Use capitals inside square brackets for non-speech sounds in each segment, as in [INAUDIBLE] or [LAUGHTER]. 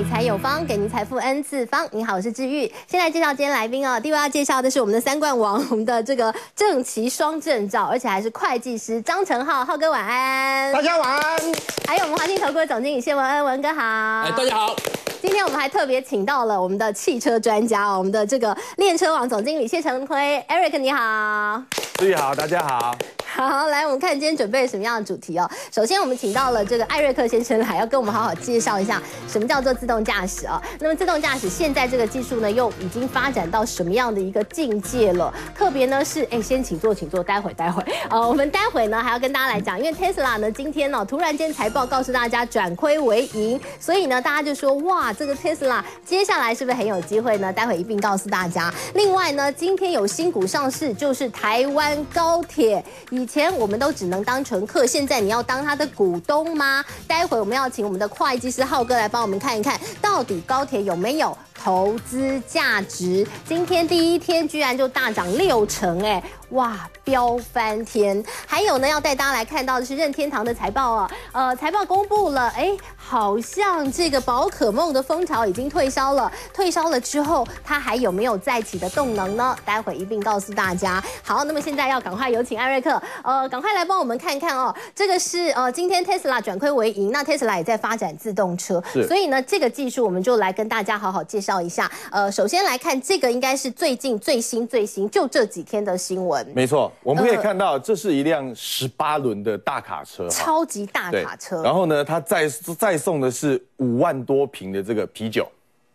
理财有方，给您财富 N 次方。你好，我是志玉。先来介绍今天来宾哦。第一位要介绍的是我们的三冠王，我们的这个正奇双证照，而且还是会计师张成浩，浩哥晚安。大家晚安。还有我们华信投顾的总经理谢文恩，文哥好。哎，大家好。今天我们还特别请到了我们的汽车专家哦，我们的这个练车网总经理谢成辉，Eric 你好。志玉好，大家好。好，来，我们看今天准备什么样的主题哦。首先，我们请到了这个艾瑞克先生来，要跟我们好好介绍一下什么叫做自动驾驶哦。那么，自动驾驶现在这个技术呢，又已经发展到什么样的一个境界了？特别呢是，哎，先请坐，请坐，待会待会，呃，我们待会呢还要跟大家来讲，因为 Tesla 呢今天呢突然间财报告诉大家转亏为盈，所以呢大家就说哇，这个 Tesla 接下来是不是很有机会呢？待会一并告诉大家。另外呢，今天有新股上市，就是台湾高铁。以前我们都只能当乘客，现在你要当他的股东吗？待会我们要请我们的会计师浩哥来帮我们看一看，到底高铁有没有投资价值？今天第一天居然就大涨六成，哎，哇，飙翻天！还有呢，要带大家来看到的是任天堂的财报啊，呃，财报公布了，哎，好像这个宝可梦的风潮已经退烧了，退烧了之后，它还有没有再起的动能呢？待会一并告诉大家。好，那么现在要赶快有请艾瑞克。呃，赶快来帮我们看看哦，这个是呃，今天 Tesla 转亏为盈，那 Tesla 也在发展自动车，所以呢，这个技术我们就来跟大家好好介绍一下。呃，首先来看这个，应该是最近最新最新，就这几天的新闻。没错，我们可以看到，这是一辆十八轮的大卡车，超级大卡车。然后呢，它再再送的是五万多瓶的这个啤酒。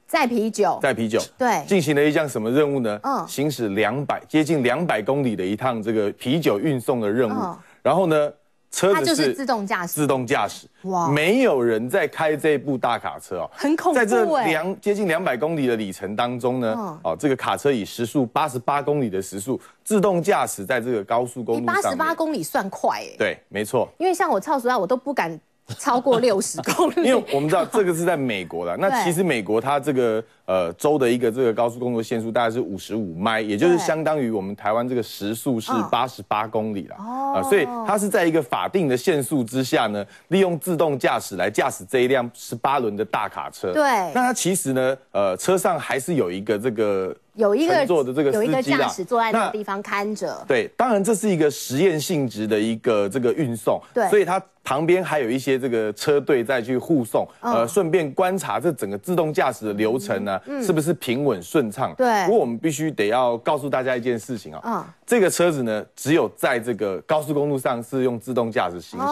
载啤酒，载啤酒，对，进行了一项什么任务呢？嗯，行驶两百接近两百公里的一趟这个啤酒运送的任务。然后呢，车子就是自动驾驶，自动驾驶，哇，没有人在开这部大卡车哦，很恐怖。在这两接近两百公里的里程当中呢，哦，这个卡车以时速八十八公里的时速自动驾驶在这个高速公路上，八十八公里算快哎，对，没错。因为像我超速啊，我都不敢。超过六十公里，[LAUGHS] 因为我们知道这个是在美国的。[LAUGHS] 那其实美国它这个呃州的一个这个高速公路限速大概是五十五迈，也就是相当于我们台湾这个时速是八十八公里了。哦，所以它是在一个法定的限速之下呢，利用自动驾驶来驾驶这一辆十八轮的大卡车。对，那它其实呢，呃，车上还是有一个这个。有一个坐的这个有一个驾驶坐在那个地方看着。对，当然这是一个实验性质的一个这个运送。对，所以它旁边还有一些这个车队在去护送，呃，顺便观察这整个自动驾驶的流程呢，是不是平稳顺畅。对。不过我们必须得要告诉大家一件事情啊，嗯，这个车子呢，只有在这个高速公路上是用自动驾驶行驶，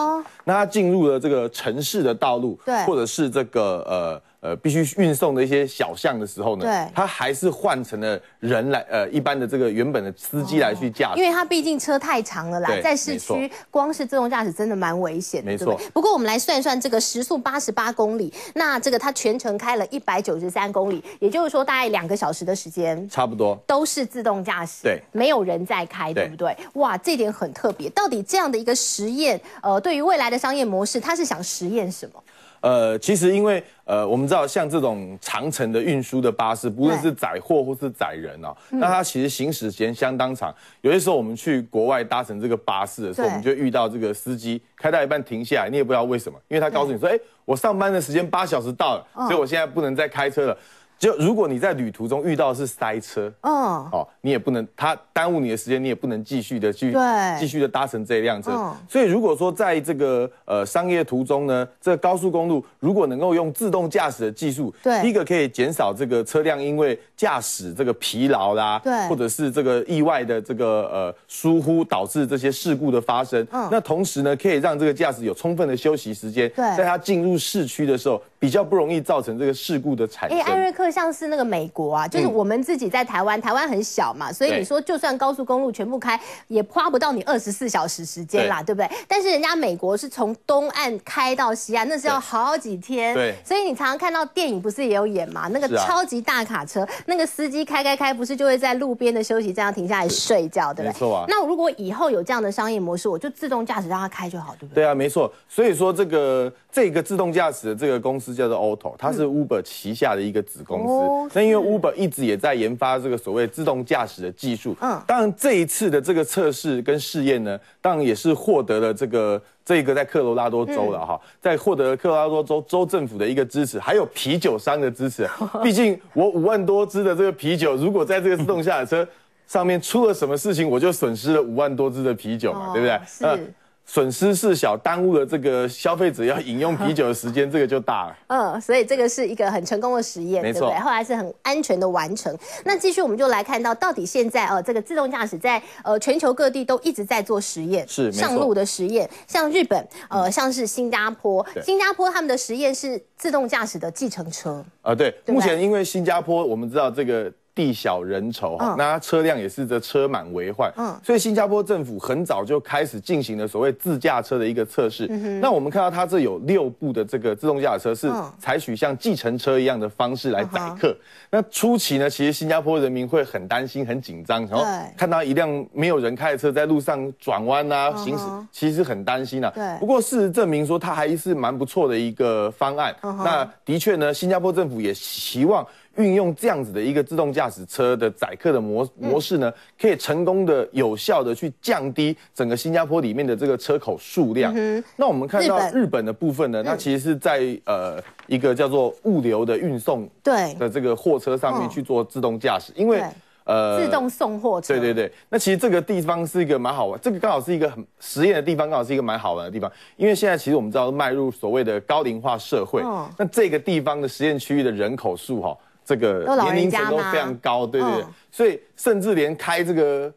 那它进入了这个城市的道路，对，或者是这个呃。呃，必须运送的一些小项的时候呢，对，它还是换成了人来，呃，一般的这个原本的司机来去驾驶，因为它毕竟车太长了啦，在市区光是自动驾驶真的蛮危险的，没错。不过我们来算一算这个时速八十八公里，那这个它全程开了一百九十三公里，也就是说大概两个小时的时间，差不多都是自动驾驶，对，没有人在开，对不对？哇，这点很特别。到底这样的一个实验，呃，对于未来的商业模式，它是想实验什么？呃，其实因为呃，我们知道像这种长程的运输的巴士，不论是载货或是载人哦，那它其实行驶时间相当长。有些时候我们去国外搭乘这个巴士的时候，我们就遇到这个司机开到一半停下来，你也不知道为什么，因为他告诉你说，哎，我上班的时间八小时到了，所以我现在不能再开车了。就如果你在旅途中遇到的是塞车，哦，哦，你也不能，他耽误你的时间，你也不能继续的去，继续的搭乘这一辆车。所以如果说在这个呃商业途中呢，这高速公路如果能够用自动驾驶的技术，对，第一个可以减少这个车辆因为驾驶这个疲劳啦，对，或者是这个意外的这个呃疏忽导致这些事故的发生。嗯，那同时呢，可以让这个驾驶有充分的休息时间，对，在他进入市区的时候。比较不容易造成这个事故的产生。哎，艾瑞克像是那个美国啊，就是我们自己在台湾，台湾很小嘛，所以你说就算高速公路全部开，也花不到你二十四小时时间啦，对不对？但是人家美国是从东岸开到西岸，那是要好几天。对。所以你常常看到电影不是也有演嘛？那个超级大卡车，那个司机开开开，不是就会在路边的休息站停下来睡觉，对不对？没错啊。那如果以后有这样的商业模式，我就自动驾驶让它开就好，对不对？对啊，没错。所以说这个这个自动驾驶的这个公司。司叫做 Auto，它是 Uber 旗下的一个子公哦司。那因为 Uber 一直也在研发这个所谓自动驾驶的技术。嗯嗯，当然这一次的这个测试跟试验呢，当然也是获得了这个这个在科罗拉多州了哈，在获得了科罗拉多州州政府的一个支持，还有啤酒商的支持。[LAUGHS] 毕竟我五万多支的这个啤酒，如果在这个自动驾驶车上面出了什么事情，我就损失了五万多支的啤酒嘛，哦对不对？是那损失事小，耽误了这个消费者要饮用啤酒的时间，这个就大了。[LAUGHS] 嗯，所以这个是一个很成功的实验，没错对不对？后来是很安全的完成。那继续我们就来看到，到底现在呃这个自动驾驶在呃全球各地都一直在做实验，是上路的实验，像日本呃像是新加坡，对新加坡他们的实验是自动驾驶的计程车，啊，对，对目前因为新加坡我们知道这个地小人稠哈，嗯。那它车辆也是这车满为患，嗯。嗯，所以新加坡政府很早就开始进行了所谓自驾车的一个测试。那我们看到它这有六部的这个自动驾驶车是嗯。采取像计程车一样的方式来载客。那初期呢，其实新加坡人民会很担心、很紧张，然后看到一辆没有人开的车在路上转弯啊、行驶，其实很担心啊。对。不过事实证明说，它还是蛮不错的一个方案。那的确呢，新加坡政府也希望运用这样子的一个自动驾驶车的载客的模模式呢，可以成功的、有效的去降低整个新加坡里面的这个车口数量。那我们看到日本。的部分呢，它其实是在呃一个叫做物流的运送对，的这个货车上面嗯。去做自动驾驶，因为呃自动送货车，对对对，那其实这个地方是一个蛮好玩，这个刚好是一个很实验的地方，刚好是一个蛮好玩的地方。因为现在其实我们知道迈入所谓的高龄化社会，哦。那这个地方的实验区域的人口数哈，这个年龄层都非常高，对对对，嗯。所以甚至连开这个。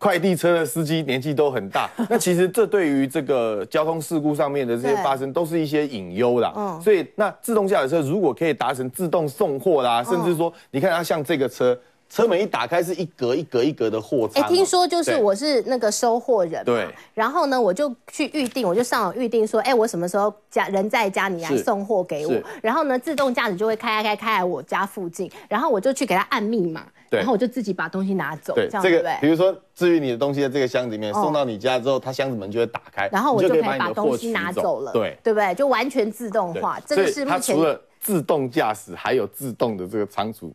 快递车的司机年纪都很大，[LAUGHS] 那其实这对于这个交通事故上面的这些发生都是一些隐忧啦。嗯所以那自动驾驶车如果可以达成自动送货啦，甚嗯至说你看它像这个车，车门一打开是一格一格一格的货哎，仓哦。听说就是我是那个收货人嘛，对然后呢，我就去预定，我就上网预定说，哎，我什么时候家人在家，你来送货给我。然后呢，自动驾驶就会开开开开来我家附近，然后我就去给他按密码，对然后我就自己把东西拿走，对这样对不对？比如说至于你的东西在这个箱子里面，哦送到你家之后，它箱子门就会打开，然后我就可以你你的把东西拿走了，对。对不对？就完全自动化，这个是目前除了自动驾驶，还有自动的这个仓储。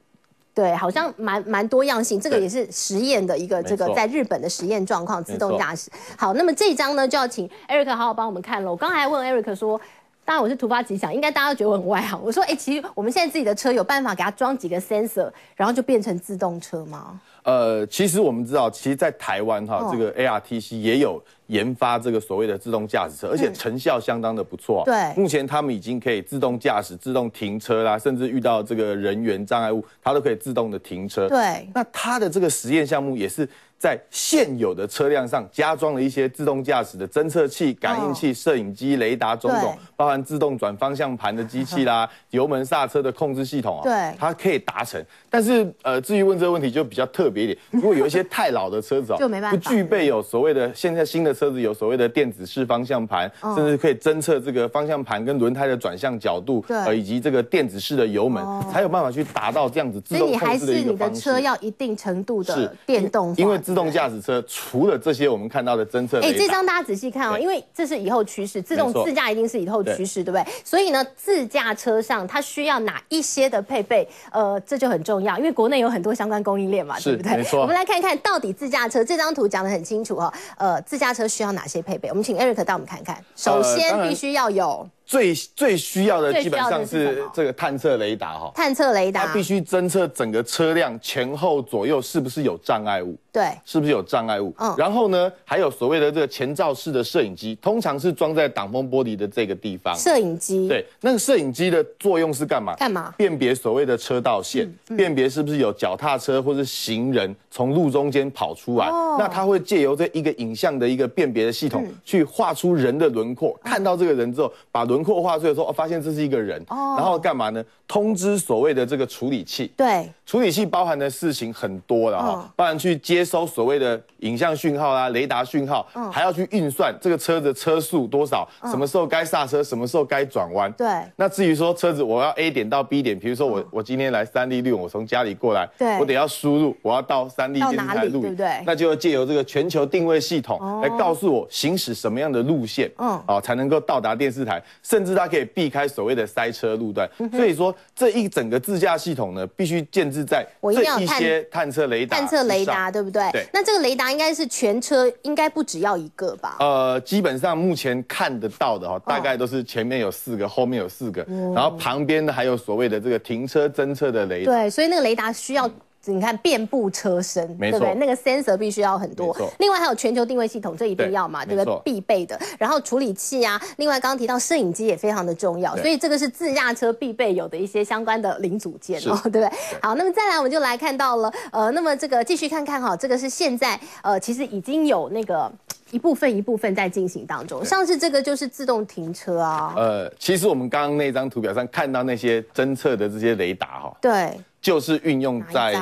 对，好像蛮蛮多样性，这个也是实验的一个这个在日本的实验状况，自动驾驶。好，那么这一张呢就要请 Eric 好好帮我们看了。我刚才还问 Eric 说。当然我是突发奇想，应该大家都觉得我很外行。我说，哎、其实我们现在自己的车有办法给它装几个 sensor，然后就变成自动车吗？呃，其实我们知道，其实，在台湾哈，哦这个 ARTC 也有研发这个所谓的自动驾驶车，而且成效相当的不错。对目前他们已经可以自动驾驶、自动停车啦，甚至遇到这个人员障碍物，它都可以自动的停车。对那它的这个实验项目也是在现有的车辆上加装了一些自动驾驶的侦测器、感应器、摄影机、雷达种种，包含自动转方向盘的机器啦、油门刹车的控制系统啊，对。它可以达成。但是呃，至于问这个问题就比较特别一点，[LAUGHS] 如果有一些太老的车子哦，[LAUGHS] 就没办法。不具备有所谓的现在新的车子有所谓的电子式方向盘，嗯甚至可以侦测这个方向盘跟轮胎的转向角度，对。呃，以及这个电子式的油门，才有办法去达到这样子自所以你还动控制的是你的一个方式。车要一定程度的电动，因为自动驾驶车除了这些我们看到的侦测哎、这张大家仔细看哦，因为这是以后趋势，自动自驾一定是以后趋势，对不对？所以呢，自驾车上它需要哪一些的配备？呃，这就很重要，因为国内有很多相关供应链嘛，对不对？没错我们来看看到底自驾车这张图讲的很清楚哦。呃，自驾车需要哪些配备？我们请 Eric 带我们看看。首呃先必须要有最最最需要的基本上是这个探测雷达哈，探测雷达，它必须侦测整个车辆前后左右是不是有障碍物。对是不是有障碍物？嗯然后呢，还有所谓的这个前照式的摄影机，通常是装在挡风玻璃的这个地方。摄影机，对，那个摄影机的作用是干嘛？干嘛辨别所谓的车道线，嗯辨别是不是有脚踏车或是行人从路中间跑出来。哦那它会借由这一个影像的一个辨别的系嗯统，去画出人的轮廓。看到这个人之后，把轮廓画出来的时候，哦，发现这是一个人。哦然后干嘛呢？通知所谓的这个处理器。对处理器包含的事情很多了哈嗯，包含去接收所谓的影像讯号啦、雷达讯号，嗯。还要去运算这个车子车速多少，什么时候该刹车，什么时候该转弯。对。那至于说车子我要 A 点到 B 点，比如说我我今天来三立绿，我从家里过来，对。我得要输入我要到三三立电视台录影，对不对？那就要借由这个全球定位系统来告诉我行驶什么样的路线，嗯。嗯，哦，才能够到达电视台，甚至它可以避开所谓的塞车路段。嗯所以说，这一整个自驾系统呢，必须建置在我一定要这一探些探测雷达、探测雷达，。对不对？对那这个雷达应该是全车应该不只要一个吧？呃，基本上目前看得到的哈，大概都是前面有四个，后面有四个，然后旁边的还有所谓的这个停车侦测的雷达。对，所以那个雷达需要。你看遍布车身，对不对？那个 sensor 必须要很多。另外还有全球定位系统，这一定要嘛，对不对？必备的。然后处理器啊，另外刚刚提到摄影机也非常的重要，所以这个是自驾车必备有的一些相关的零组件哦，对不对？好，那么再来我们就来看到了，呃，那么这个继续看看哈，这个是现在呃其实已经有那个一部分一部分在进行当中，像是这个就是自动停车啊，呃，其实我们刚刚那张图表上看到那些侦测的这些雷达哈，对，就是运用在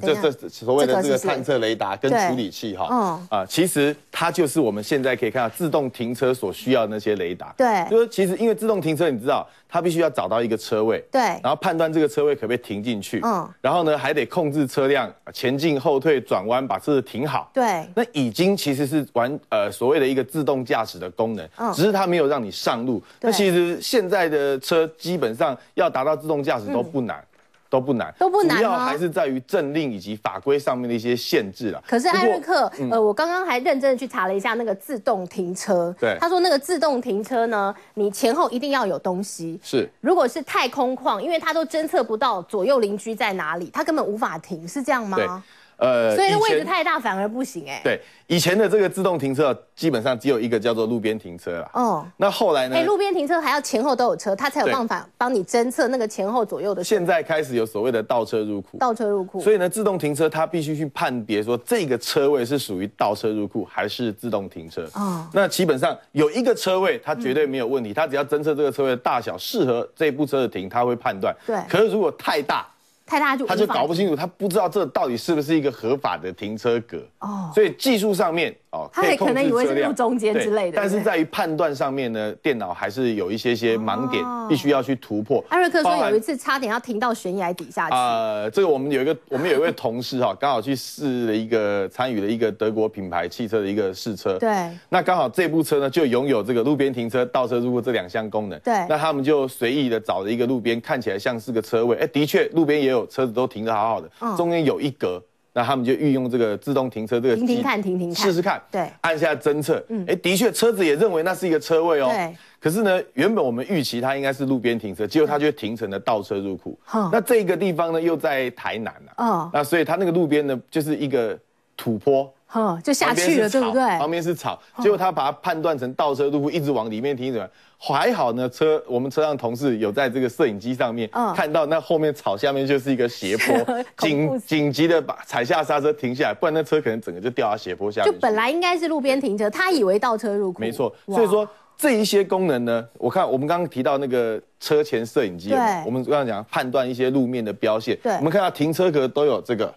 这这所谓的这这个探测雷达跟处理器哈，嗯。啊，其实它就是我们现在可以看到自动停车所需要的那些雷达。对。就是其实因为自动停车，你知道它必须要找到一个车位，对。然后判断这个车位可不可以停进去，嗯。嗯，然后呢还得控制车辆前进、后退、转弯，把车子停好。对。那已经其实是完呃所谓的一个自动驾驶的功能，嗯。只是它没有让你上路。那其实现在的车基本上要达到自动驾驶都不难。都不难，嗯都不难主要还是在于政令以及法规上面的一些限制啦。可是艾瑞克，嗯呃，我刚刚还认真的去查了一下那个自动停车，对他说那个自动停车呢，你前后一定要有东西。是如果是太空旷，因为它都侦测不到左右邻居在哪里，它根本无法停，是这样对吗？，呃所以位置太大反而不行哎、对以前的这个自动停车基本上只有一个叫做路边停车啦。哦，那后来呢哎、？路边停车还要前后都有车，它才有办法帮你侦测那个前后左右的现在开始有所谓的倒车入库，倒车入库。所以呢，自动停车它必须去判别说这个车位是属于倒车入库还是自动停车。哦哦，那基本上有一个车位它绝对没有问题，它只要侦测这个车位的大小适合这部车的停，它会判断。对可是如果太大，太大就他就搞不清楚，他不知道这到底是不是一个合法的停车格。哦哦，所以技术上面哦，他还以控制可能以为是路中间之类的但是在于判断上面呢，电脑还是有一些些盲点，哦必须要去突破。艾瑞克说有一次差点要停到悬崖底下去。呃，这个我们有一个，我们有一位同事哈，刚好去试了一个参与了一个德国品牌汽车的一个试车。对那刚好这部车呢就拥有这个路边停车、倒车入库这两项功能。对那他们就随意的找了一个路边看起来像是个车位，哎，的确路边也有车子都停得好好的，嗯中间有一格。那他们就运用这个自动停车这个技停停看停停看。试试看，对。按下侦测，嗯。哎，的确车子也认为那是一个车位哦，对。可是呢，原本我们预期它应该是路边停车，结果它就停成了倒车入库。嗯。那这个地方呢，又在台南啊，哦。那所以它那个路边呢，就是一个土坡。哼，就下去了，对不对？哦旁边是草，结果他把它判断成倒车入库，一直往里面停着。还好呢，车我们车上同事有在这个摄影机上面嗯看到，那后面草下面就是一个斜坡，[LAUGHS] 紧紧急的把踩下刹车停下来，不然那车可能整个就掉到斜坡下面去。就本来应该是路边停车，他以为倒车入库。没错，所以说这一些功能呢，我看我们刚刚提到那个车前摄影机我们刚刚讲判断一些路面的标线，对我们看到停车格都有这个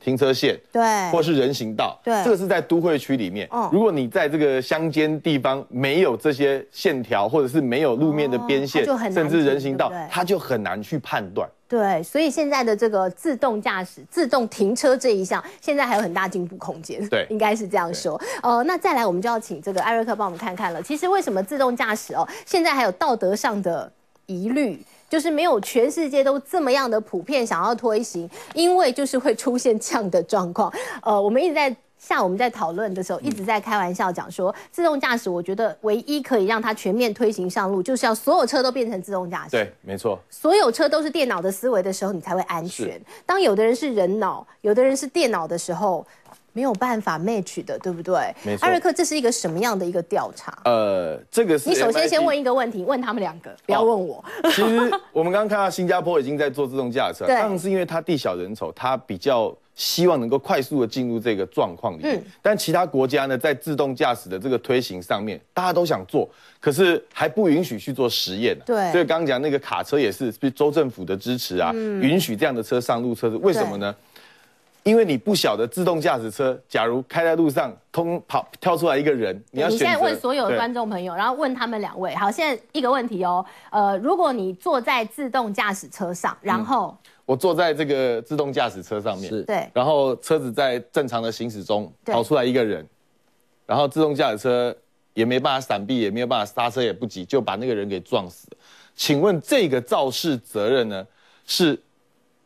停车线。对，或是人行道，对这个是在都会区里面。嗯如果你在这个乡间地方没有这些线条，或者是没有路面的边线，哦就很难甚至人行道对对，它就很难去判断。对，所以现在的这个自动驾驶、自动停车这一项，现在还有很大进步空间。对应该是这样说。呃，那再来我们就要请这个艾瑞克帮我们看看了。其实为什么自动驾驶哦，现在还有道德上的疑虑？就是没有全世界都这么样的普遍想要推行，因为就是会出现这样的状况。呃，我们一直在下午我们在讨论的时候，一直在开玩笑讲说，自动驾驶，我觉得唯一可以让它全面推行上路，就是要所有车都变成自动驾驶。对，没错。所有车都是电脑的思维的时候，你才会安全。当有的人是人脑，有的人是电脑的时候，没有办法 match 的，对不对？没错艾瑞克，这是一个什么样的一个调查？呃，这个是你首先先问一个问题，问他们两个，不要问我。[LAUGHS] 其实我们刚刚看到新加坡已经在做自动驾驶了，对当然是因为它地小人稠，它比较希望能够快速的进入这个状况里面。嗯但其他国家呢，在自动驾驶的这个推行上面，大家都想做，可是还不允许去做实验、啊。对所以刚刚讲那个卡车也是，是州政府的支持啊，嗯允许这样的车上路测试。为什么呢？因为你不晓得自动驾驶车，假如开在路上，通跑跳出来一个人，你要你现。在问所有的对观众朋友，然后问他们两位。好，现在一个问题哦，呃，如果你坐在自动驾驶车上，然后我坐在这个自动驾驶车上面，是对然后车子在正常的行驶中跑出来一个人，然后自动驾驶车也没办法闪避，也没有办法刹车，也不急，就把那个人给撞死了。请问这个肇事责任呢，是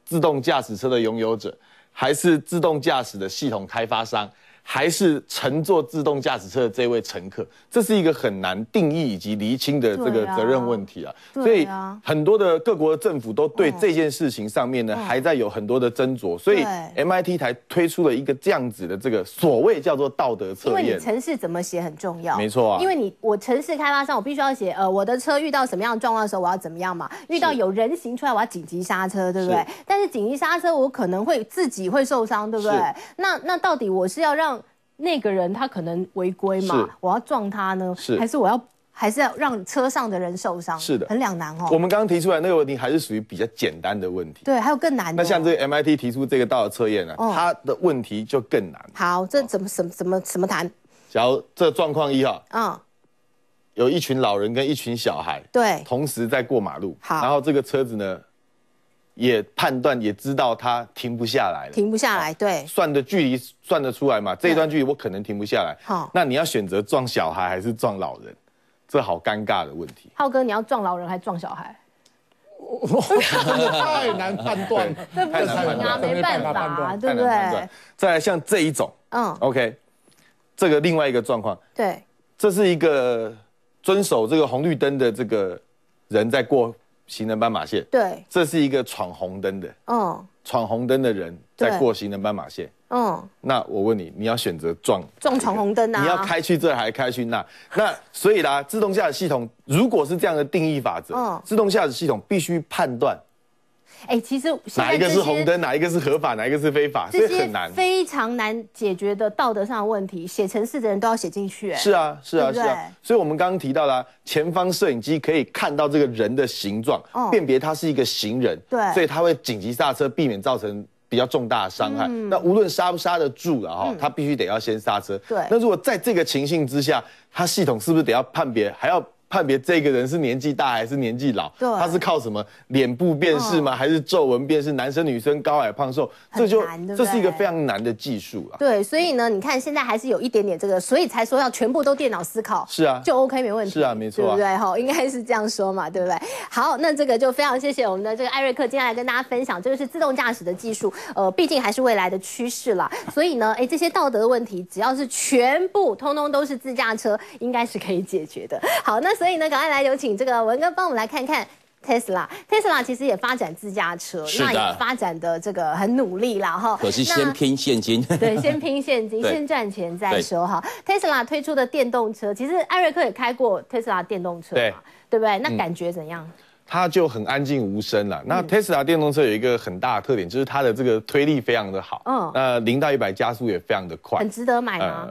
自动驾驶车的拥有者，还是自动驾驶的系统开发商，还是乘坐自动驾驶车的这位乘客？这是一个很难定义以及厘清的这个责任问题啊。对所以啊很多的各国的政府都对嗯这件事情上面呢，还在有很多的斟酌，所以 MIT 才推出了一个这样子的这个所谓叫做道德因测验。为你城市怎么写很重要，没错啊因为你我城市开发商，我必须要写，呃，我的车遇到什么样的状况的时候，我要怎么样嘛？遇到有人行出来，我要紧急刹车，对不对是？但是紧急刹车，我可能会自己会受伤，对不对？那那到底我是要让那个人他可能违规嘛？我要撞他呢，是还是我要还是要让车上的人受伤？是的很两难哦。我们刚刚提出来那个问题，还是属于比较简单的问题。对，还有更难的哦。那像这个 MIT 提出这个道德测验呢，哦它的问题就更难。好，这怎么怎么怎么怎么谈？假如这状况一哈，嗯，有一群老人跟一群小孩，对同时在过马路，好然后这个车子呢，也判断也知道他停不下来了，停不下来，对，算的距离算得出来嘛？这一段距离我可能停不下来，好那你要选择撞小孩还是撞老人？这好尴尬的问题。浩哥，你要撞老人还是撞小孩？真 [LAUGHS] 的太难判断了。[LAUGHS] 这不太难判行啊，没办法对不对？再来像这一种嗯，，OK，这个另外一个状况，对，这是一个遵守这个红绿灯的这个人在过行人斑马线，对，这是一个闯红灯的，嗯。闯红灯的人在过行人斑马线。嗯，那我问你，你要选择撞撞闯红灯啊。你要开去这还开去那？那所以啦，自动驾驶系统如果是这样的定义法则，嗯。自动驾驶系统必须判断哎，其实哪一个是红灯，哪一个是合法，哪一个是非法，所这些以很难。非常难解决的道德上的问题，写程式的人都要写进去。哎是啊，是啊，对对是啊。所以我们刚刚提到啦，前方摄影机可以看到这个人的形状哦，辨别他是一个行人，对所以他会紧急刹车，避免造成。比较重大的伤害，那无论刹不刹得住了哈，他必须得要先刹车。嗯对那如果在这个情形之下，他系统是不是得要判别，还要判别这个人是年纪大还是年纪老？对他是靠什么脸部辨识吗？还是皱纹辨识？男生女生高矮胖瘦？这就这是一个非常难的技术了。对，所以呢，你看现在还是有一点点这个，所以才说要全部都电脑思考，是啊就 OK 没问题，是啊没错啊对不对？哈，应该是这样说嘛，对不对？好，那这个就非常谢谢我们的这个艾瑞克，今天来跟大家分享，这个是自动驾驶的技术，呃，毕竟还是未来的趋势啦。所以呢，哎，这些道德问题，只要是全部通通都是自驾车，应该是可以解决的。好，那所以呢，赶快来有请这个文哥帮我们来看看。Tesla，Tesla 其实也发展自驾车，那也发展的这个很努力啦，哈。可是先拼现金。对，先拼现金，[LAUGHS] 先赚钱再说哈。Tesla 推出的电动车，其实艾瑞克也开过 Tesla 电动车嘛，对不对？那感觉怎样？它就很安静无声了。嗯那 Tesla 电动车有一个很大的特点，就是它的这个推力非常的好，嗯那零到一百加速也非常的快很。值得买吗？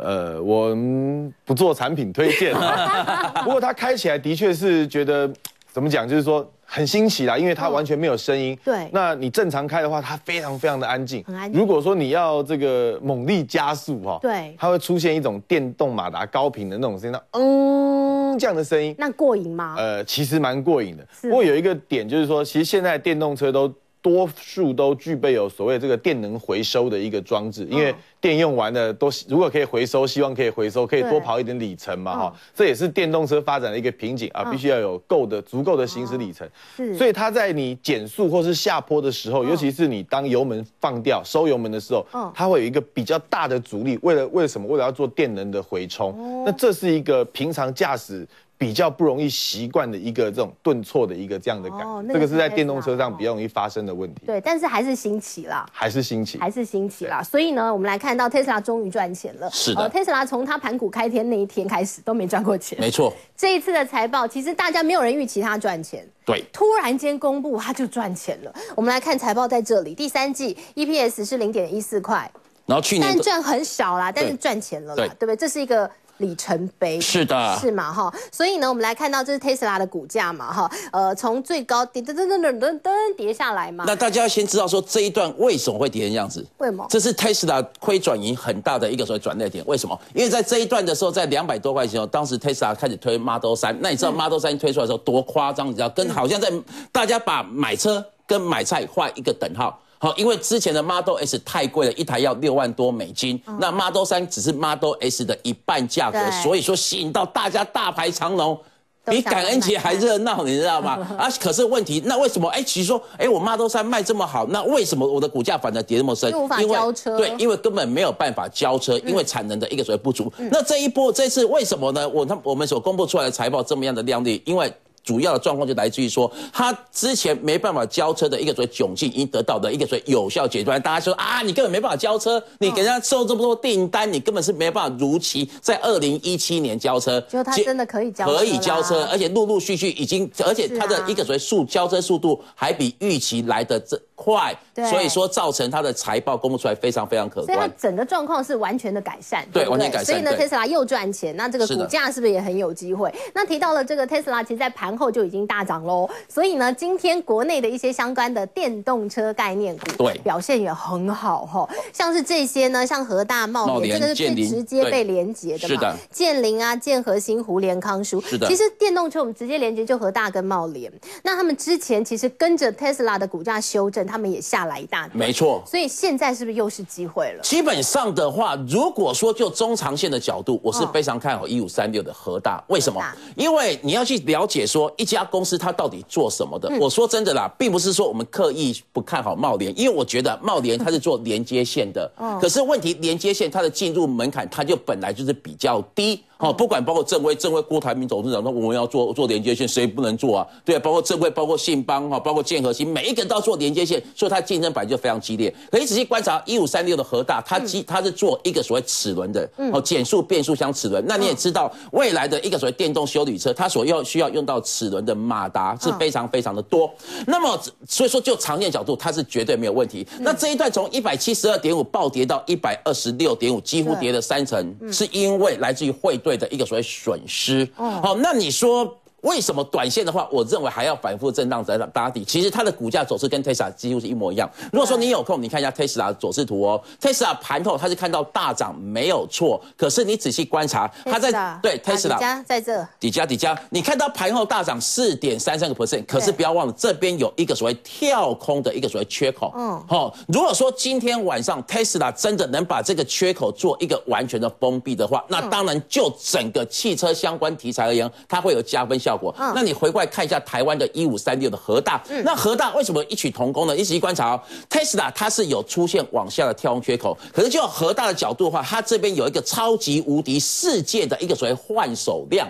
呃，我们不做产品推荐啊，[LAUGHS] 不过它开起来的确是觉得怎么讲，就是说很新奇啦，因为它完全没有声音。对那你正常开的话，它非常非常的安静。很安静如果说你要这个猛力加速哈，对它会出现一种电动马达高频的那种声音，那嗯这样的声音。那过瘾吗？呃，其实蛮过瘾的。不过有一个点就是说，其实现在电动车都多数都具备有所谓这个电能回收的一个装置，因为电用完了都如果可以回收，希望可以回收，可以多跑一点里程嘛嗯哈。这也是电动车发展的一个瓶颈啊，必须要有够的足够的行驶里程。是所以它在你减速或是下坡的时候，尤其是你当油门放掉、收油门的时候嗯，它会有一个比较大的阻力。为了为了什么？为了要做电能的回充。那这是一个平常驾驶。比较不容易习惯的一个这种顿挫的一个这样的感觉，哦那个是这个是在 Tesla 电动车上比较容易发生的问题，对，但是还是新奇啦。还是新奇。还是新奇啦，所以呢，我们来看到 Tesla 终于赚钱了。是的 t e s l a 从它盘古开天那一天开始都没赚过钱。没错，这一次的财报，其实大家没有人预期它赚钱，对，突然间公布它就赚钱了。我们来看财报在这里，第三季 EPS 是零点一四块，然后去年但赚很少啦，但是对赚钱了啦，对对不对？这是一个里程碑。是的是嘛哈，所以呢，我们来看到这是 Tesla 的股价嘛哈，呃，从最高跌噔噔噔噔噔噔跌下来嘛，那大家要先知道说这一段为什么会跌成这样子？为什么这是 Tesla 亏转盈很大的一个所谓转捩点。为什么？因为在这一段的时候，在两百多块钱哦，当时 Tesla 开始推 Model 三，那你知道 Model 三推出来的时候多夸张？你知道，跟好像在大家把买车。跟买菜画一个等号。好，因为之前的 Model S 太贵了，一台要六万多美金。那 Model 三只是 Model S 的一半价格，所以说吸引到大家大排长龙。比感恩节还热闹，你知道吗？[LAUGHS] 啊，可是问题，那为什么？哎，其实说，哎，我 Model 3卖这么好，那为什么我的股价反而跌那么深？因为。对，因为根本没有办法交车，因为产能的一个所谓不足。那这一波这次为什么呢？我他我们所公布出来的财报这么样的靓丽，因为。主要的状况就来自于说，他之前没办法交车的一个所谓窘境，已经得到的一个所谓有效解决。大家说啊，你根本没办法交车，你给人家收这么多订单，你根本是没办法如期在二零一七年交车。就他真的可以交，可以交车，而且陆陆续续已经，而且他的一个所谓速交车速度还比预期来的这。快，所以说造成他的财报公布出来非常非常可观，所以它整个状况是完全的改善，对，完全改善。所以呢，特斯拉又赚钱，那这个股价是不是也很有机会？那提到了这个特斯拉，其实在盘后就已经大涨喽。所以呢，今天国内的一些相关的电动车概念股，对，表现也很好哈。像是这些呢，像和大茂联，这个是最直接被连接的嘛？建林啊，建和新、湖联康舒，是的。其实电动车我们直接连接就和大跟茂联，那他们之前其实跟着 Tesla 的股价修正，他们也下来一大。没错，所以现在是不是又是机会了？基本上的话，如果说就中长线的角度，我是非常看好一五三六的和大。为什么？因为你要去了解说一家公司它到底做什么的。我说真的啦，并不是说我们刻意不看好茂联，因为我觉得茂联它是做连接线的。可是问题连接线它的进入门槛，它就本来就是比较低。好，不管包括正威、正威郭台铭董事长说我们要做做连接线，谁不能做啊？对，包括正威、包括信邦哈，包括建和新，每一个人都要做连接线，所以它竞争本来就非常激烈。可以仔细观察一五三六的核大，它基它是做一个所谓齿轮的，哦，减速变速箱齿轮。那你也知道，未来的一个所谓电动修理车，它所要需要用到齿轮的马达是非常非常的多。那么所以说，就常见角度，它是绝对没有问题。那这一段从一百七十二点五暴跌到一百二十六点五，几乎跌了三成，是因为来自于汇兑的一个所谓损失。好，那你说？为什么短线的话，我认为还要反复震荡在打底？其实它的股价走势跟 Tesla 几乎是一模一样。如果说你有空，你看一下 Tesla 的走势图哦。Tesla 盘后它是看到大涨没有错，可是你仔细观察，它在对 Tesla 在这底价底价，你看到盘后大涨四点三三个 percent，可是不要忘了这边有一个所谓跳空的一个所谓缺口。嗯，好，如果说今天晚上 Tesla 真的能把这个缺口做一个完全的封闭的话，那当然就整个汽车相关题材而言，它会有加分效。效果，那你回过来看一下台湾的一五三六的核大，那核大为什么异曲同工呢？一起观察哦，Tesla 它是有出现往下的跳空缺口，可是就核大的角度的话，它这边有一个超级无敌世界的一个所谓换手量。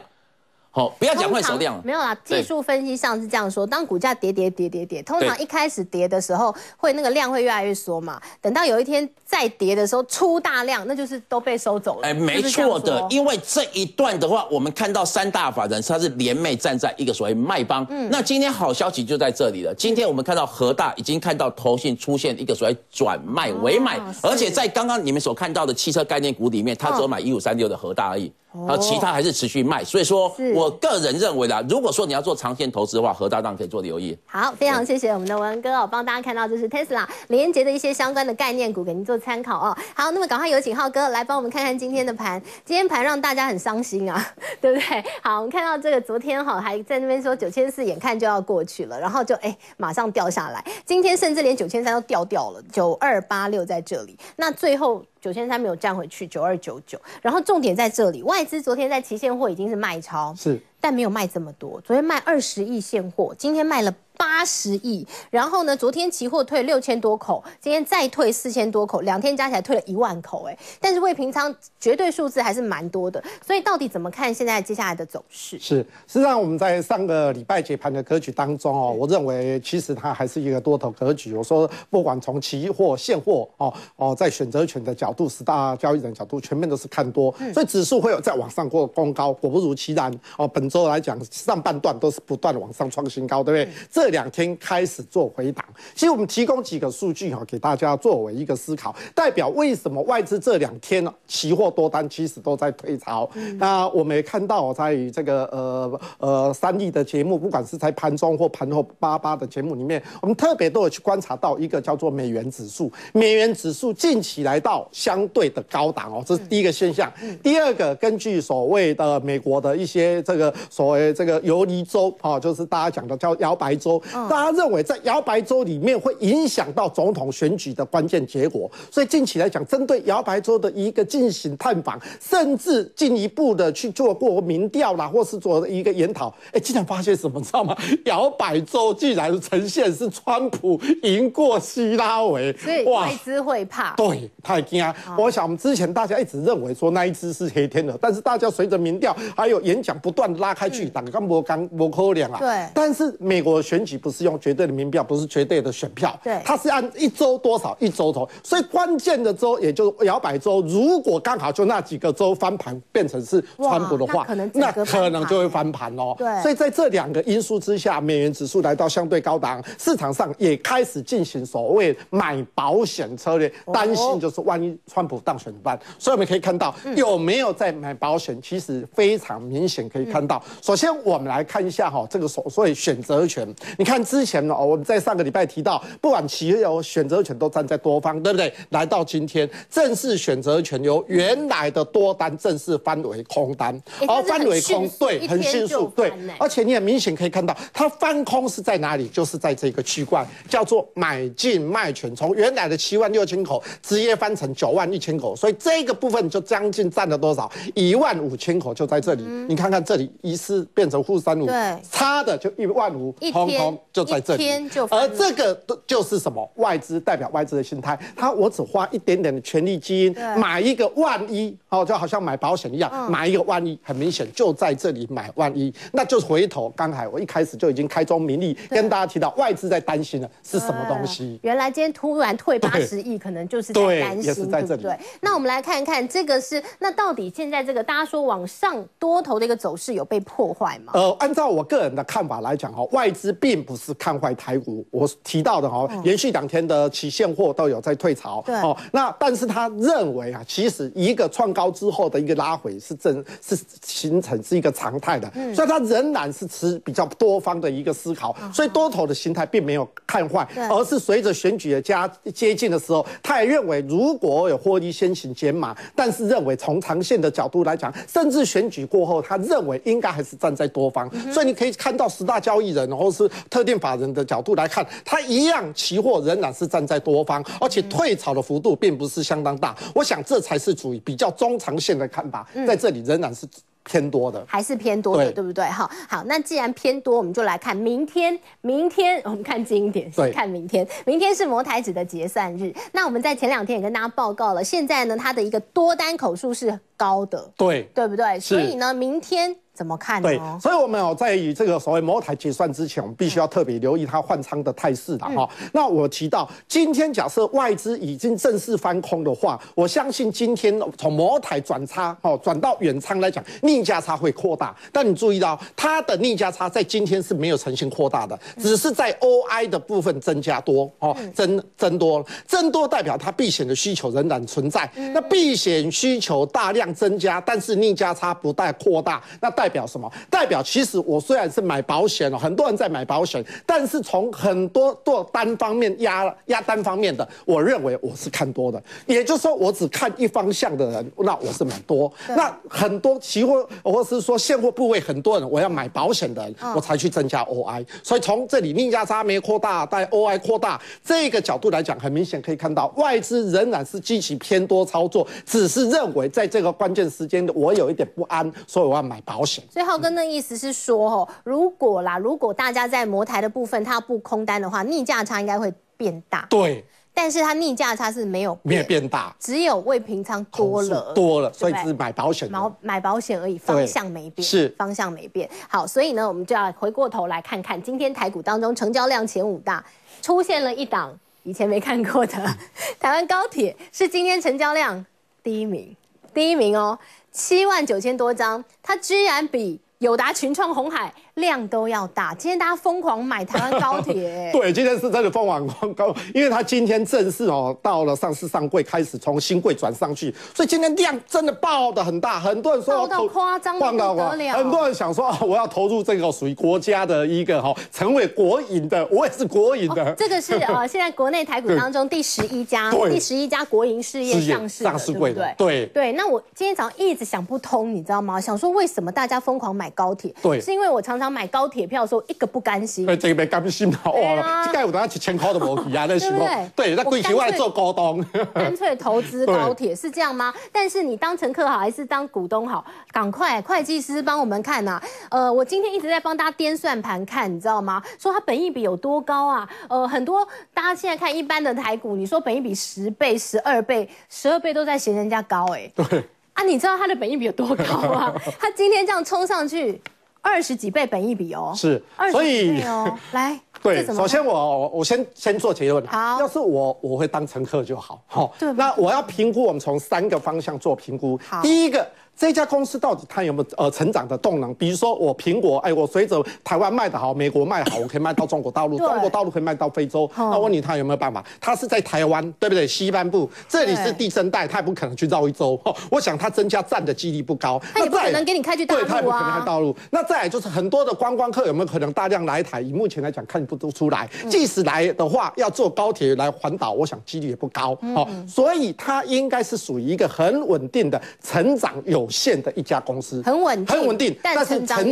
好，不要讲换手量。没有啦，技术分析上是这样说：当股价跌跌跌跌跌，通常一开始跌的时候，会那个量会越来越缩嘛。等到有一天再跌的时候出大量，那就是都被收走了。哎，没错的，因为这一段的话，我们看到三大法人他是联袂站在一个所谓卖方。嗯，那今天好消息就在这里了。今天我们看到和大已经看到投信出现一个所谓转卖为买，而且在刚刚你们所看到的汽车概念股里面，它只有买一五三六的和大而已。啊，其他还是持续卖，所以说我个人认为啦，如果说你要做长线投资的话，何大当可以做留意。好，非常谢谢我们的文哥哦，帮大家看到就是 Tesla 连接的一些相关的概念股，给您做参考哦。好，那么赶快有请浩哥来帮我们看看今天的盘，今天盘让大家很伤心啊，[LAUGHS] 对不对？好，我们看到这个昨天哈还在那边说九千四眼看就要过去了，然后就哎马上掉下来，今天甚至连九千三都掉掉了，九二八六在这里，那最后。九千三没有站回去，九二九九。然后重点在这里，外资昨天在期现货已经是卖超，是，但没有卖这么多。昨天卖二十亿现货，今天卖了。八十亿，然后呢？昨天期货退六千多口，今天再退四千多口，两天加起来退了一万口，哎，但是未平仓绝对数字还是蛮多的，所以到底怎么看现在接下来的走势？是，实际上我们在上个礼拜解盘的格局当中哦，我认为其实它还是一个多头格局。我说不管从期货、现货哦哦，在选择权的角度，十大交易人角度，全面都是看多，所以指数会有在往上过攻高。果不如其然哦，本周来讲上半段都是不断往上创新高，对不对？这两天开始做回档，其实我们提供几个数据哈，给大家作为一个思考，代表为什么外资这两天呢，期货多单其实都在退潮。那我们也看到，在这个呃呃三亿的节目，不管是在盘中或盘后八八的节目里面，我们特别都有去观察到一个叫做美元指数，美元指数近期来到相对的高档哦，这是第一个现象。第二个，根据所谓的美国的一些这个所谓这个游离州啊，就是大家讲的叫摇摆州，大家认为在摇摆州里面会影响到总统选举的关键结果，所以近期来讲，针对摇摆州的一个进行探访，甚至进一步的去做过民调啦，或是做一个研讨，哎，竟然发现什么，知道吗？摇摆州竟然呈现是川普赢过希拉维，所以外资会怕，对，太惊啊！我想我们之前大家一直认为说那一只是黑天鹅，但是大家随着民调还有演讲不断拉开距离，党刚摩刚摩科两啊，对。但是美国选举不是用绝对的民票，不是绝对的选票，对，它是按一周多少一周投，所以关键的州也就是摇摆州，如果刚好就那几个州翻盘变成是川普的话，那可能就会翻盘哦。对。所以在这两个因素之下，美元指数来到相对高档，市场上也开始进行所谓买保险策略，担心就是万一川普当选怎么办？所以我们可以看到有没有在买保险，其实非常明显可以看到。首先我们来看一下哈，这个所所谓选择权，你看之前呢，我们在上个礼拜提到，不管企业有选择权都站在多方，对不对？来到今天，正式选择权由原来的多单正式翻为空单，而翻为空，对，很迅速，对，而且你也明显可以看到，它翻空是在哪里？就是在这个区块，叫做买进卖权，从原来的七万六千口直接翻成九万一千口，所以这个部分就将近占了多少？一万五千口就在这里。你看看这里，一次变成负三五，对，差的就一万五，通通就在这里。而这个都就是什么？外资代表外资的心态，他我只花一点点的权利基因买一个万一，哦，就好像买保险一样，买一个万一，很明显就在这里买万一，那就回头。刚才我一开始就已经开宗明义跟大家提到，外资在担心的是什么东西？原来今天突然退八十亿，可能就是在担心，对不对？那我们来看看这个是，那到底现在这个大家说往上多头的一个走势有被破坏吗？呃，按照我个人的看法来讲，哈，外资并不是看坏台股，我提到的哈，连续两天的期现货都有在退潮，对哦。那但是他认为啊，其实一个创高之后的一个拉回是正是形成是一个常态的，嗯所以他仍然是持比较多方的一个思考，所以多头的心态并没有看坏，而是随着选举的加接近的时候，他也认为如果有获利先行减码，但是认为从长线的角度来讲，甚至选举过后，他认为应该还是站在多方，所以你可以看到十大交易人或是特定法人的角度来看，他一样期货仍然是站在多方，而且退潮的幅度并不是相当大。我想这才是属于比较中长线的看法，在这里仍然是。偏多的还是偏多的，对不对？哈，好，那既然偏多，我们就来看明天。明天 [LAUGHS] 我们看经典，看明天。明天是摩台指的结算日。那我们在前两天也跟大家报告了，现在呢，它的一个多单口数是高的，对，对不对？所以呢，明天。怎么看？对，所以我们哦，在以这个所谓茅台结算之前，我们必须要特别留意它换仓的态势的哈。那我提到，今天假设外资已经正式翻空的话，我相信今天从茅台转差哦，转到远仓来讲，逆价差会扩大。但你注意到，它的逆价差在今天是没有呈现扩大的，只是在 OI 的部分增加多哦，增增多，增多代表它避险的需求仍然存在。那避险需求大量增加，但是逆价差不带扩大，那代表什么？代表其实我虽然是买保险了，很多人在买保险，但是从很多做单方面压压单方面的，我认为我是看多的。也就是说，我只看一方向的人，那我是买多。那很多期货或是说现货部位很多人，我要买保险的人，我才去增加 OI。所以从这里逆价差没扩大，但 OI 扩大这个角度来讲，很明显可以看到外资仍然是积极偏多操作，只是认为在这个关键时间我有一点不安，所以我要买保险。所以浩哥的意思是说，哦，如果啦，如果大家在摩台的部分它不空单的话，逆价差应该会变大。对，但是它逆价差是没有没有变大，只有未平仓多了。多了，所以是买保险，买买保险而已，方向没变，是。方向没变。好，所以呢，我们就要回过头来看看今天台股当中成交量前五大出现了一档以前没看过的 [LAUGHS] 台湾高铁，是今天成交量第一名，第一名哦。七万九千多张，它居然比友达、群创、红海量都要大。今天大家疯狂买台湾高铁，[LAUGHS] 对，今天是真的疯狂高，因为它今天正式哦到了上市上柜，开始从新柜转上去，所以今天量真的爆的很大，很多人说爆到夸张不得了，很多人想说啊我要投入这个属于国家的一个哈，成为国营的，我也是国营的。这个是呃 [LAUGHS] 现在国内台股当中第十一家，第十一家国营事业上市上市柜的，对对。那我今天早上一直想不通，你知道吗？想说为什么大家疯狂买高铁？对，是因为我常常买高铁票的时候一个不甘心，对，这个不甘心啊！哇，这盖有等下一千块都无去啊，那时候？对，那贵起我来做高东，干脆投资高铁是这样吗？[LAUGHS] 但是你当乘客好还是当股东好？赶快会计师帮我们看呐！呃，我今天一直在帮大家颠算盘看，你知道吗？说它本益比有多高啊？呃，很多大家现在看一般的台股，你说本益比十倍、十二倍、十二倍都在嫌人家高，哎，[LAUGHS] 对。啊，你知道它的本益比有多高啊？[LAUGHS] 它今天这样冲上去，二十几倍本益比哦，是，所以哦，[LAUGHS] 来，对，首先我我先先做结论，好，要是我我会当乘客就好，好，对，那我要评估，我们从三个方向做评估，好，第一个。这家公司到底它有没有呃成长的动能？比如说我苹果，哎，我随着台湾卖的好，美国卖好，我可以卖到中国大陆，中国大陆可以卖到非洲。那问你它有没有办法？它是在台湾，对不对？西半部这里是地震带，它也不可能去绕一周。[LAUGHS] 我想它增加站的几率不高。它也不可能给你开去大陆啊。对，它也不可能开道路。那再来就是很多的观光客有没有可能大量来台？以目前来讲看不出来。即使来的话，要坐高铁来环岛，我想几率也不高。哦，所以它应该是属于一个很稳定的成长有限的一家。公司很稳很稳定，但是成长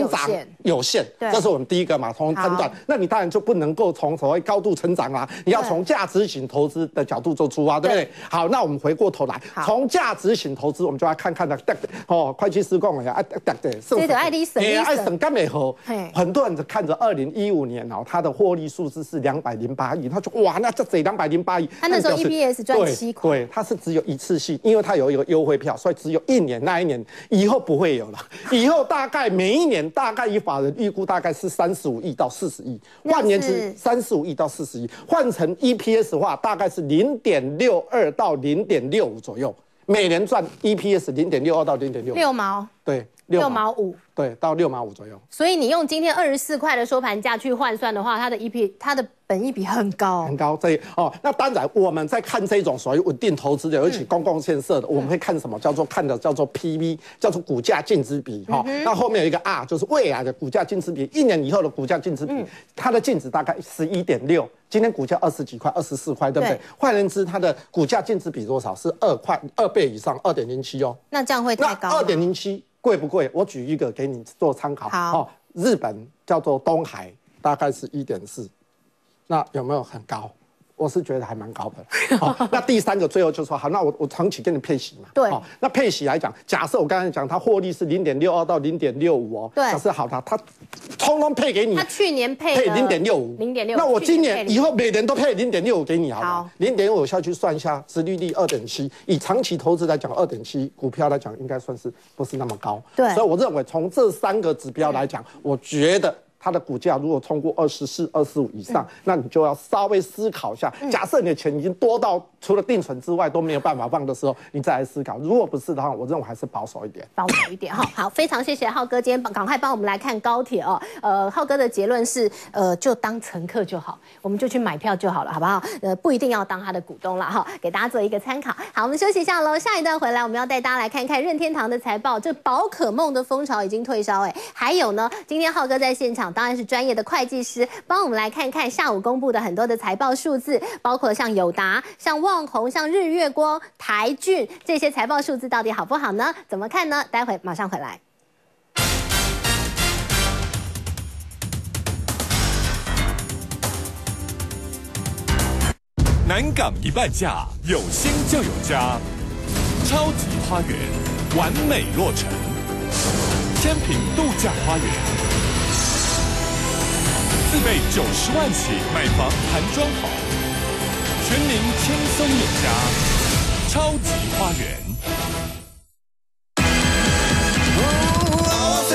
有限，这是我们第一个嘛，从判断。那你当然就不能够从所谓高度成长啊，你要从价值型投资的角度做出啊，对。不对？好，那我们回过头来，从价值型投资，我们就要看看的，哦，会计师讲的啊，对对，省爱丽省爱省干美和，很多人就看着二零一五年哦，它的获利数字是两百零八亿，他说哇，那这这两百零八亿，他那时候 EPS 赚七块，对，他是只有一次性，因为他有一个优惠票，所以只有一年，那一年以后不会。有了，以后大概每一年大概以法人预估大概是三十五亿到四十亿，万年之三十五亿到四十亿，换成 EPS 的话大概是零点六二到零点六五左右，每年赚 EPS 零点六二到零点六六毛，对，六毛五，对，到六毛五左右。所以你用今天二十四块的收盘价去换算的话，它的 EP 它的。本益比很高，很高。这哦，那当然我们在看这种所谓稳定投资的，尤其公共建设的，我们会看什么？叫做看的叫做 PV，叫做股价净值比。哈，那后面有一个 R，就是未来的股价净值比，一年以后的股价净值比，它的净值大概十一点六。今天股价二十几块，二十四块，对不对？换言之，它的股价净值比多少？是二块二倍以上，二点零七哦。那这样会太高？二点零七贵不贵？我举一个给你做参考。好，日本叫做东海，大概是一点四。那有没有很高？我是觉得还蛮高的。好，[LAUGHS] 那第三个最后就说好，那我我长期给你配息嘛。对。好那配息来讲，假设我刚才讲它获利是零点六二到零点六五哦。对。假设好它它通通配给你。它去年配配零点六五。零点六。那我今年以后每年都配零点六五给你好好。零点五下去算一下，殖利率二点七，以长期投资来讲，二点七股票来讲应该算是不是那么高。对。所以我认为从这三个指标来讲，我觉得。它的股价如果冲过二十四、二十五以上，那你就要稍微思考一下。假设你的钱已经多到除了定存之外都没有办法放的时候，你再来思考。如果不是的话，我认为还是保守一点，保守一点哈。好，非常谢谢浩哥，今天赶快帮我们来看高铁哦。呃，浩哥的结论是，呃，就当乘客就好，我们就去买票就好了，好不好？呃，不一定要当他的股东了哈，给大家做一个参考。好，我们休息一下喽。下一段回来，我们要带大家来看看任天堂的财报。这宝可梦的风潮已经退烧哎，还有呢，今天浩哥在现场，当然是专业的。会计师帮我们来看看下午公布的很多的财报数字，包括像友达、像旺宏、像日月光、台骏这些财报数字到底好不好呢？怎么看呢？待会马上回来。南港一半价，有心就有家，超级花园，完美落成，天品度假花园。自备九十万起，买房谈装好，全民轻松有家，超级花园。